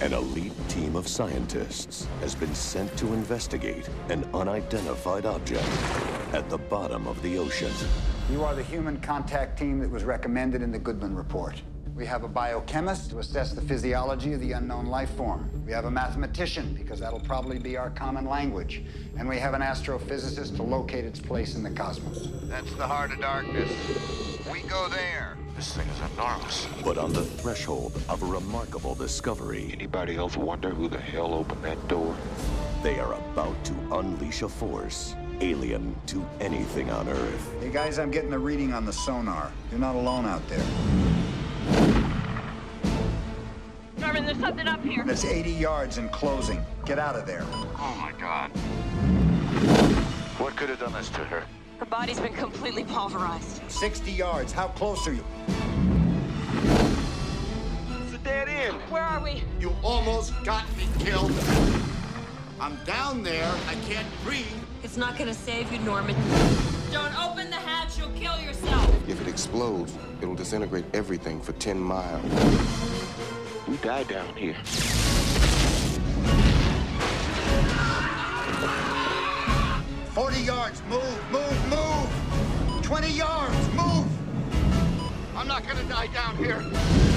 An elite team of scientists has been sent to investigate an unidentified object at the bottom of the ocean. You are the human contact team that was recommended in the Goodman Report. We have a biochemist to assess the physiology of the unknown life form. We have a mathematician, because that'll probably be our common language. And we have an astrophysicist to locate its place in the cosmos. That's the heart of darkness. We go there. This thing is enormous. But on the threshold of a remarkable discovery, Anybody else wonder who the hell opened that door? they are about to unleash a force alien to anything on Earth. Hey guys, I'm getting a reading on the sonar. You're not alone out there. Norman, there's something up here. It's 80 yards in closing. Get out of there. Oh my god. What could have done this to her? Her body's been completely pulverized. 60 yards. How close are you? It's a dead end. Where are we? You almost got me killed. I'm down there. I can't breathe. It's not gonna save you, Norman. Don't open the hatch, you'll kill yourself. If it explodes, it'll disintegrate everything for 10 miles. We die down here. Forty yards. I'm not gonna die down here.